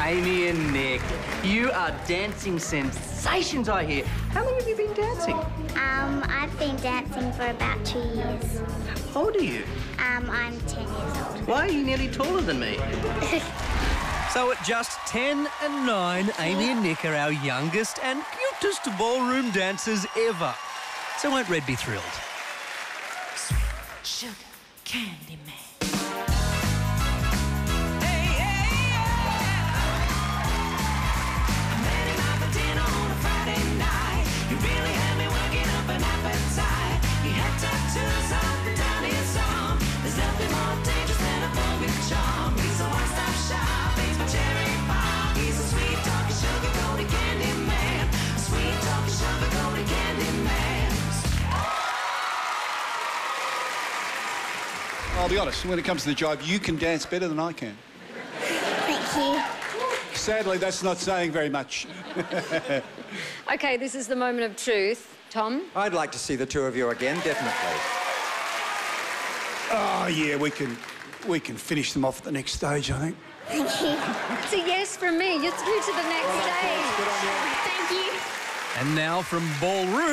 Amy and Nick, you are dancing sensations, I hear. How long have you been dancing? Um, I've been dancing for about two years. How old are you? Um, I'm 10 years old. Why are you nearly taller than me? So at just 10 and 9, Amy and Nick are our youngest and cutest ballroom dancers ever. So won't Red be thrilled? Sugar candy I'll be honest, when it comes to the jive, you can dance better than I can. Thank you. Sadly, that's not saying very much. OK, this is the moment of truth. Tom? I'd like to see the two of you again, definitely. Oh, yeah, we can, we can finish them off at the next stage, I think. Thank you. It's a yes from me. You're through to the next stage. Thank you. And now from ballroom.